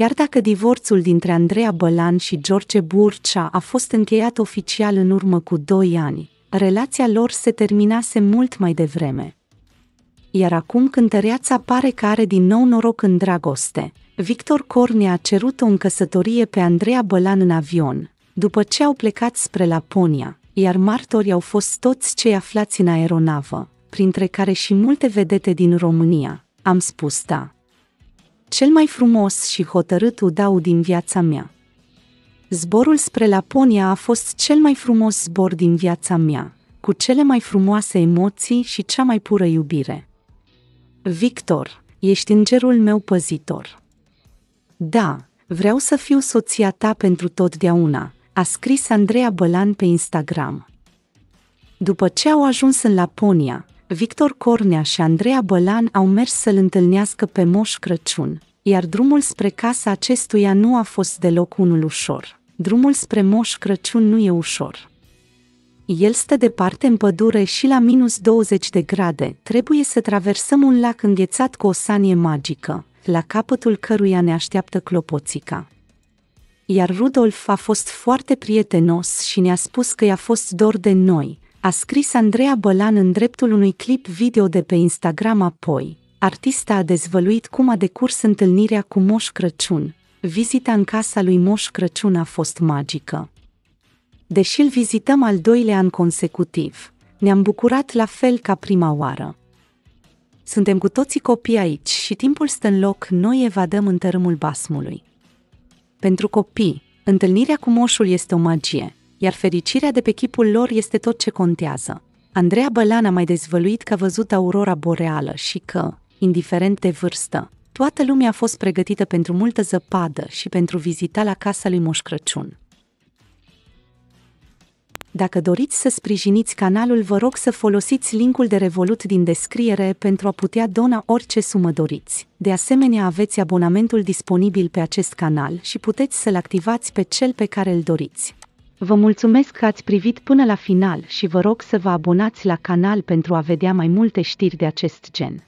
Chiar dacă divorțul dintre Andreea Bălan și George Burcea a fost încheiat oficial în urmă cu doi ani, relația lor se terminase mult mai devreme. Iar acum cântăreața pare că are din nou noroc în dragoste. Victor Cornea a cerut o încăsătorie pe Andreea Bălan în avion, după ce au plecat spre Laponia, iar martorii au fost toți cei aflați în aeronavă, printre care și multe vedete din România. Am spus da. Cel mai frumos și hotărât udau din viața mea. Zborul spre Laponia a fost cel mai frumos zbor din viața mea, cu cele mai frumoase emoții și cea mai pură iubire. Victor, ești îngerul meu păzitor. Da, vreau să fiu soția ta pentru totdeauna, a scris Andreea Bălan pe Instagram. După ce au ajuns în Laponia, Victor Cornea și Andreea Bălan au mers să-l întâlnească pe Moș Crăciun, iar drumul spre casa acestuia nu a fost deloc unul ușor. Drumul spre Moș Crăciun nu e ușor. El stă departe în pădure și la minus 20 de grade trebuie să traversăm un lac înghețat cu o sanie magică, la capătul căruia ne așteaptă clopoțica. Iar Rudolf a fost foarte prietenos și ne-a spus că i-a fost dor de noi, a scris Andreea Bălan în dreptul unui clip video de pe Instagram apoi. Artista a dezvăluit cum a decurs întâlnirea cu Moș Crăciun. Vizita în casa lui Moș Crăciun a fost magică. Deși îl vizităm al doilea an consecutiv, ne-am bucurat la fel ca prima oară. Suntem cu toții copii aici și timpul stă în loc, noi evadăm în tărâmul basmului. Pentru copii, întâlnirea cu moșul este o magie, iar fericirea de pe chipul lor este tot ce contează. Andreea Bălan a mai dezvăluit că a văzut aurora boreală și că, indiferent de vârstă, toată lumea a fost pregătită pentru multă zăpadă și pentru vizita la casa lui Moș Crăciun. Dacă doriți să sprijiniți canalul, vă rog să folosiți linkul de Revolut din descriere pentru a putea dona orice sumă doriți. De asemenea, aveți abonamentul disponibil pe acest canal și puteți să-l activați pe cel pe care îl doriți. Vă mulțumesc că ați privit până la final și vă rog să vă abonați la canal pentru a vedea mai multe știri de acest gen.